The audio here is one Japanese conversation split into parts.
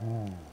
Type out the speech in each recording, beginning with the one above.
嗯。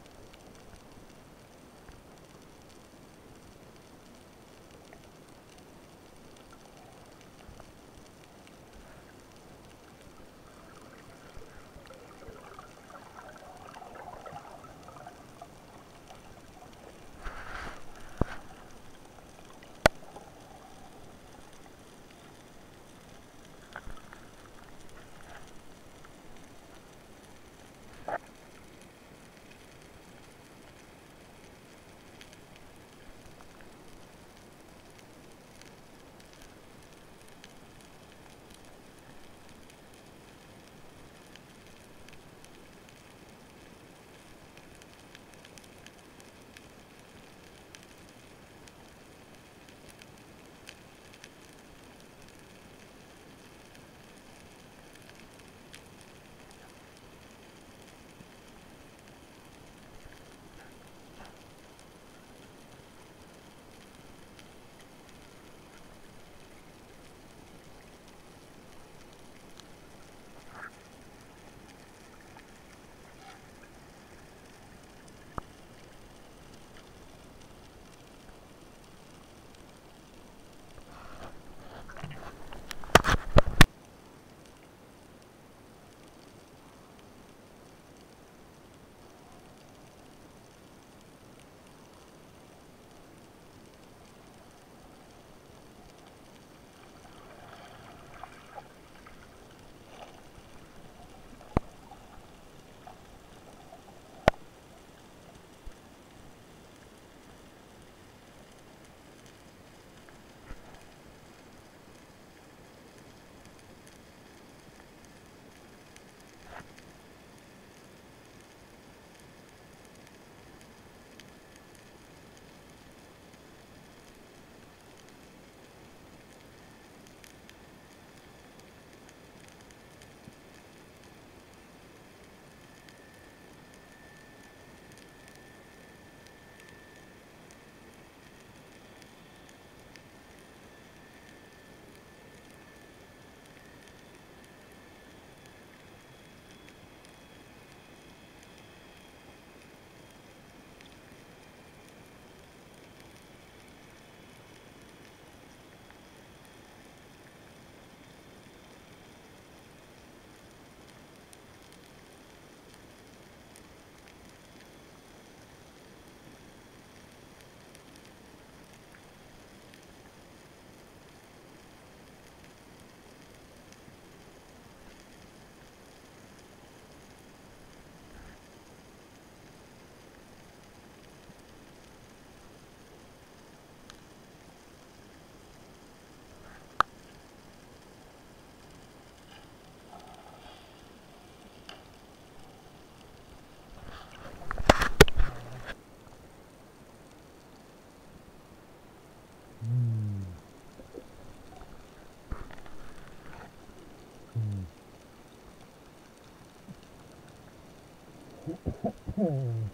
う。ん